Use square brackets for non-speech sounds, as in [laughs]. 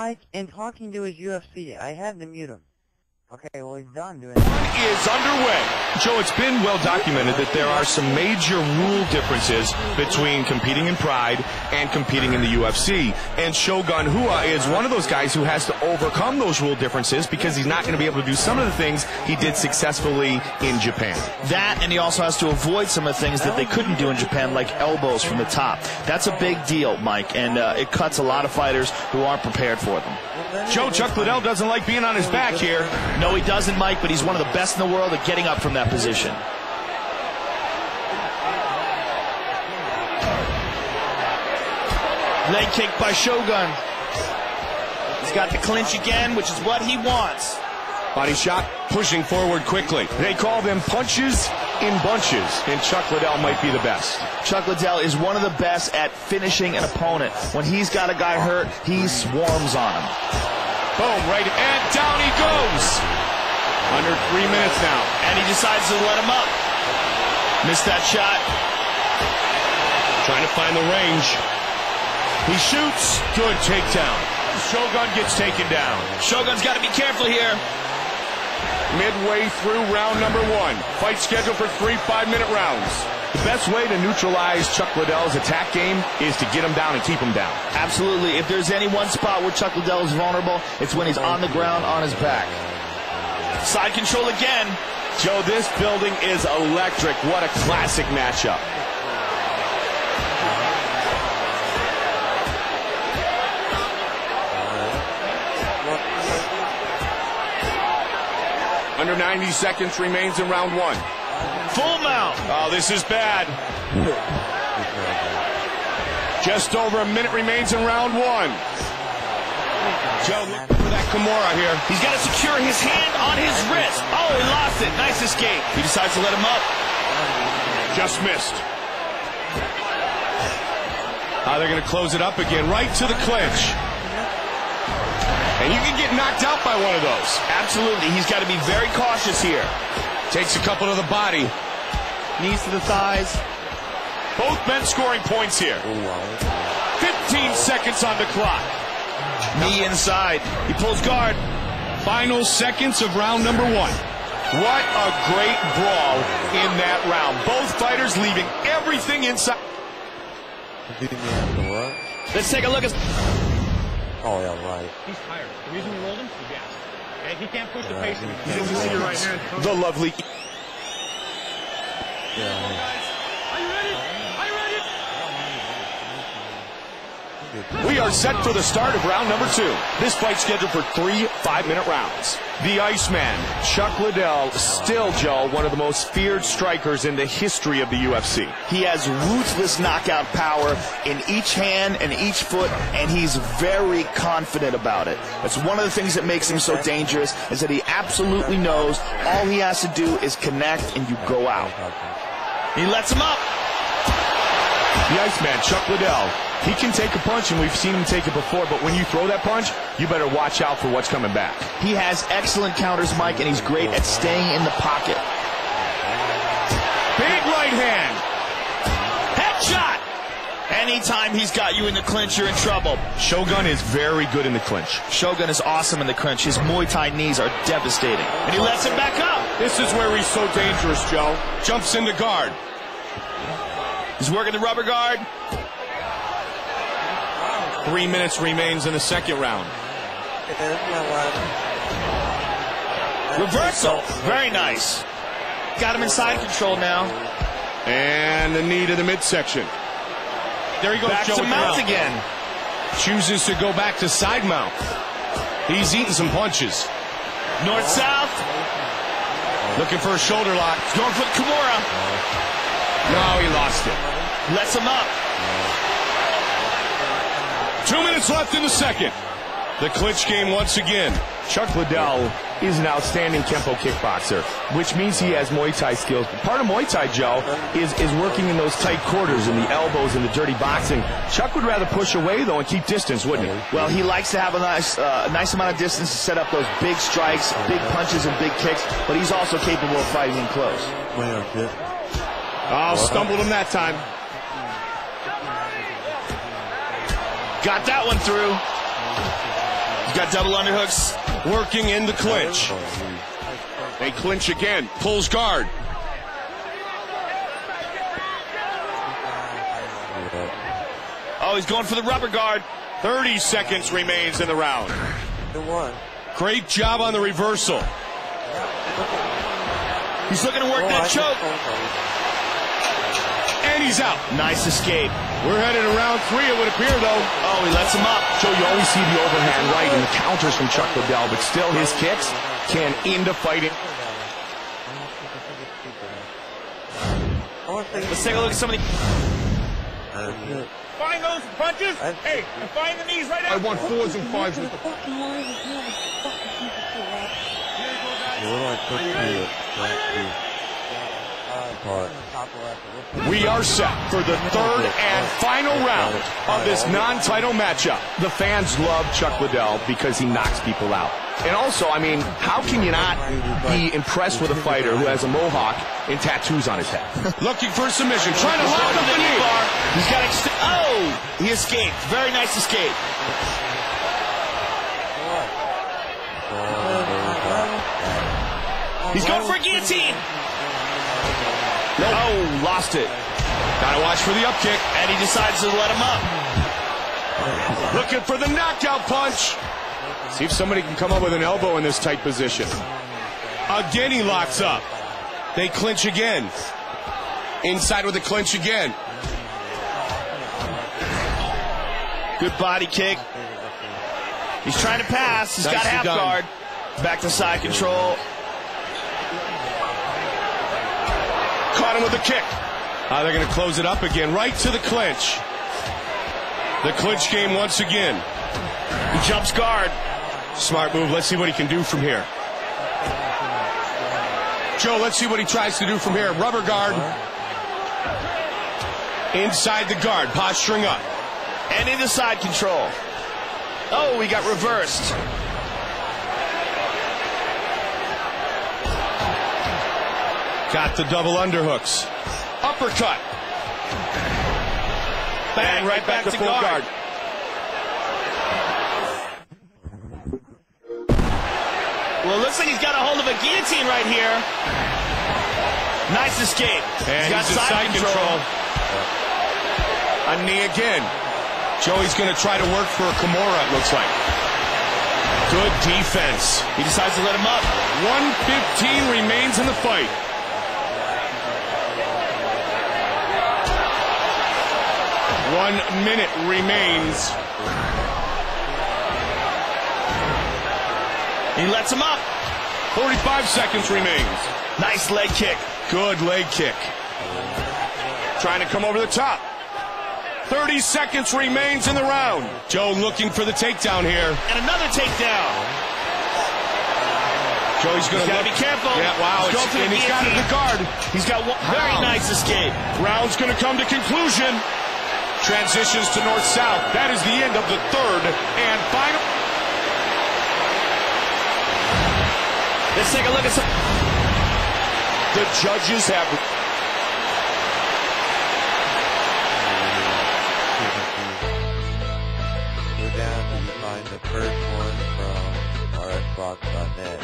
Mike, in talking to his UFC, I had to mute him. Okay, well he's done doing is underway. Joe, it's been well documented that there are some major rule differences between competing in Pride and competing in the UFC. And Shogun Rua is one of those guys who has to overcome those rule differences because he's not going to be able to do some of the things he did successfully in Japan. That, and he also has to avoid some of the things that they couldn't do in Japan, like elbows from the top. That's a big deal, Mike, and uh, it cuts a lot of fighters who aren't prepared for them. Joe Chuck Liddell doesn't like being on his back here. No, he doesn't, Mike, but he's one of the best in the world at getting up from that position. Leg kick by Shogun. He's got the clinch again, which is what he wants. Body shot, pushing forward quickly. They call them punches in bunches, and Chuck Liddell might be the best. Chuck Liddell is one of the best at finishing an opponent. When he's got a guy hurt, he swarms on him. Boom, right, and down he goes. Under three minutes now. And he decides to let him up. Missed that shot. Trying to find the range. He shoots. Good takedown. Shogun gets taken down. Shogun's got to be careful here. Midway through round number one. Fight scheduled for three five-minute rounds. The best way to neutralize Chuck Liddell's attack game is to get him down and keep him down. Absolutely. If there's any one spot where Chuck Liddell is vulnerable, it's when he's on the ground on his back. Side control again. Joe, this building is electric. What a classic matchup. Under 90 seconds remains in round one. Full mount. Oh, this is bad. Just over a minute remains in round one. Joe, look for that Kimura here. He's got to secure his hand on his wrist. Oh, he lost it. Nice escape. He decides to let him up. Just missed. Uh, they're going to close it up again, right to the clinch. And you can get knocked out by one of those. Absolutely. He's got to be very cautious here. Takes a couple to the body. Knees to the thighs. Both men scoring points here. 15 seconds on the clock. Knee inside. He pulls guard. Final seconds of round number one. What a great brawl in that round. Both fighters leaving everything inside. Let's take a look at. Oh, yeah, right. He's tired. The reason we rolled him, he's gassed. Okay? He can't push the pace of it. You didn't see your right hand. The lovely. Yeah. Are you ready? Are you ready? We are set for the start of round number two. This fight scheduled for three five-minute rounds. The Iceman, Chuck Liddell, still, Joe, one of the most feared strikers in the history of the UFC. He has ruthless knockout power in each hand and each foot, and he's very confident about it. That's one of the things that makes him so dangerous, is that he absolutely knows all he has to do is connect and you go out. He lets him up. The Iceman, Chuck Liddell, he can take a punch, and we've seen him take it before, but when you throw that punch, you better watch out for what's coming back. He has excellent counters, Mike, and he's great at staying in the pocket. Big right hand. Headshot! Anytime he's got you in the clinch, you're in trouble. Shogun is very good in the clinch. Shogun is awesome in the clinch. His Muay Thai knees are devastating. And he lets him back up. This is where he's so dangerous, Joe. Jumps into guard. He's working the rubber guard. Three minutes remains in the second round. Reversal. Very nice. Got him inside control now. And the knee to the midsection. There he goes, Back Joe to mount mount. again. Chooses to go back to side mount. He's eating some punches. North south. Looking for a shoulder lock. Going for the Kimura. No, he lost it. Lets him up. Two minutes left in the second. The clinch game once again. Chuck Liddell is an outstanding Kempo kickboxer, which means he has Muay Thai skills. But part of Muay Thai, Joe, is, is working in those tight quarters and the elbows and the dirty boxing. Chuck would rather push away, though, and keep distance, wouldn't he? Well, he likes to have a nice, uh, nice amount of distance to set up those big strikes, big punches, and big kicks. But he's also capable of fighting in close. Oh, stumbled him that time. Got that one through. He's Got double underhooks. Working in the clinch. They clinch again. Pulls guard. Oh, he's going for the rubber guard. 30 seconds remains in the round. Great job on the reversal. He's looking to work Oh, that choke. And he's out. Nice escape. We're headed to round three, it would appear, though. Oh, he lets him up. Joe, you always see the overhand right and the counters from Chuck Liddell, but still his kicks can end a fighting. I want to Let's take a look at some of the. Find those punches. Hey, and find the knees right now. want fours and fives with the What do I put to it? Part. We are set for the third and final round of this non-title matchup. The fans love Chuck Liddell because he knocks people out. And also, I mean, how can you not be impressed with a fighter who has a mohawk and tattoos on his head? [laughs] Looking for a submission, trying to lock up the knee. bar. He's got ext- Oh, he escaped. Very nice escape. He's going for a guillotine. Oh, lost it. Gotta watch for the up kick. And he decides to let him up. Looking for the knockout punch. See if somebody can come up with an elbow in this tight position. Again, he locks up. They clinch again. Inside with a clinch again. Good body kick. He's trying to pass. He's got half done. guard. Back to side control. Caught him with a kick. Uh, they're going to close it up again, right to the clinch. The clinch game once again. He jumps guard. Smart move. Let's see what he can do from here. Joe, let's see what he tries to do from here. Rubber guard. Inside the guard, posturing up. And into side control. Oh, he got reversed. Got the double underhooks. Uppercut. Bang, right back, to full guard. Well, it looks like he's got a hold of a guillotine right here. Nice escape. And he's got he's side, side control. A knee again. Joey's going to try to work for a Kimura, it looks like. Good defense. He decides to let him up. 115 remains in the fight. One minute remains. He lets him up. 45 seconds remains. Nice leg kick. Good leg kick. Trying to come over the top. 30 seconds remains in the round. Joe looking for the takedown here. And another takedown. Joey's going to be careful. Yeah, wow. He's It's, going for and he's got it in the guard. He's got one very Wow. nice escape. Round's going to come to conclusion. Transitions to north-south. That is the end of the third and final. Let's take a look at some. The judges have Go down and find the first one from rsbox.net.